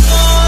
Oh.